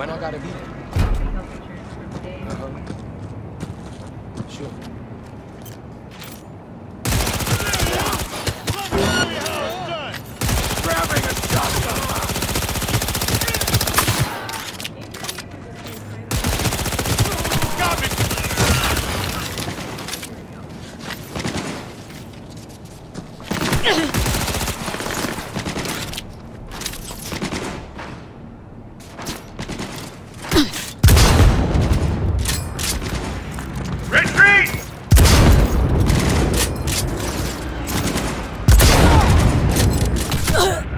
when I gotta be. There. Uh Uh.